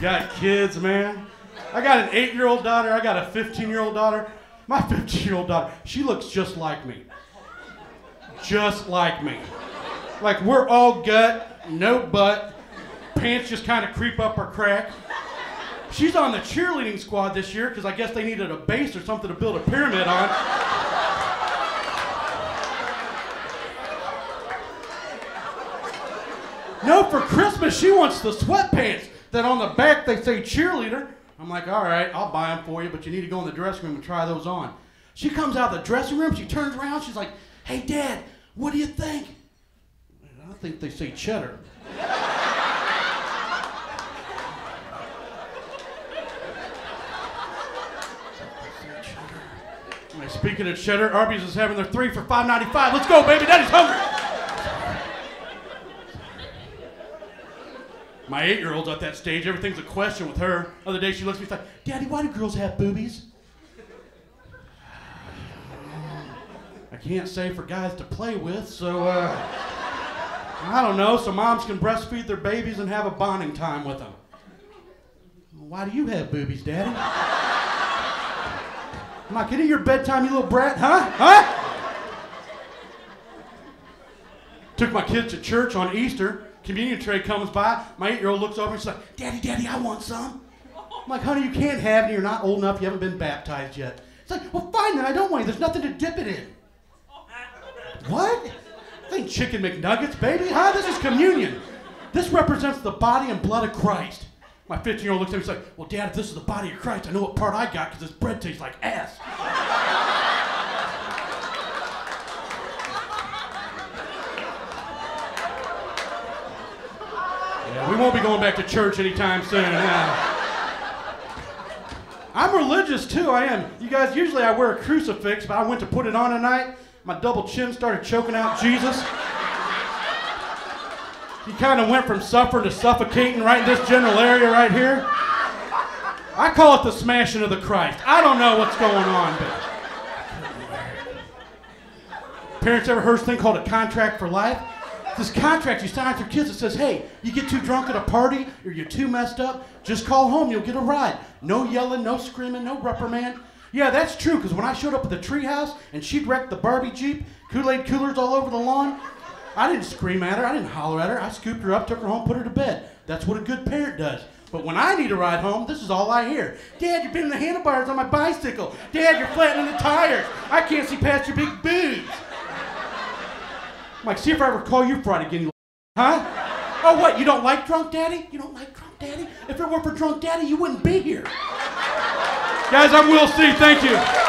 got kids, man. I got an eight year old daughter, I got a 15 year old daughter. My 15 year old daughter, she looks just like me. Just like me. Like we're all gut, no butt, pants just kind of creep up her crack. She's on the cheerleading squad this year because I guess they needed a base or something to build a pyramid on. No, for Christmas, she wants the sweatpants that on the back they say cheerleader. I'm like, all right, I'll buy them for you, but you need to go in the dressing room and try those on. She comes out of the dressing room, she turns around, she's like, hey, Dad, what do you think? I think they say cheddar. Speaking of cheddar, Arby's is having their three for $5.95. Let's go, baby. Daddy's hungry. My eight-year-old's at that stage. Everything's a question with her. Other day she looks at me like, Daddy, why do girls have boobies? I can't say for guys to play with, so uh, I don't know. So moms can breastfeed their babies and have a bonding time with them. Why do you have boobies, Daddy? I'm like, get in your bedtime, you little brat, huh? Huh? Took my kids to church on Easter. Communion tray comes by. My eight-year-old looks over and she's like, Daddy, Daddy, I want some. I'm like, honey, you can't have it. You're not old enough. You haven't been baptized yet. It's like, well, fine then. I don't want it. There's nothing to dip it in. What? This ain't chicken McNuggets, baby, huh? This is communion. This represents the body and blood of Christ. My 15 year old looks at me and says, Well, Dad, if this is the body of Christ, I know what part I got because this bread tastes like ass. We won't be going back to church anytime soon. I'm religious too, I am. You guys, usually I wear a crucifix, but I went to put it on tonight. My double chin started choking out Jesus. He kind of went from suffering to suffocating right in this general area right here. I call it the smashing of the Christ. I don't know what's going on, but. Parents ever heard this thing called a contract for life? This contract you sign with your kids that says, hey, you get too drunk at a party or you're too messed up, just call home, you'll get a ride. No yelling, no screaming, no reprimand. Yeah, that's true, because when I showed up at the treehouse and she'd wrecked the Barbie Jeep, Kool Aid coolers all over the lawn, I didn't scream at her, I didn't holler at her. I scooped her up, took her home, put her to bed. That's what a good parent does. But when I need a ride home, this is all I hear. Dad, you're bending the handlebars on my bicycle. Dad, you're flattening the tires. I can't see past your big boobs. I'm like, see if I ever call you Friday again, you huh? Oh, what, you don't like drunk daddy? You don't like drunk daddy? If it weren't for drunk daddy, you wouldn't be here. Guys, I'm Will C. Thank you.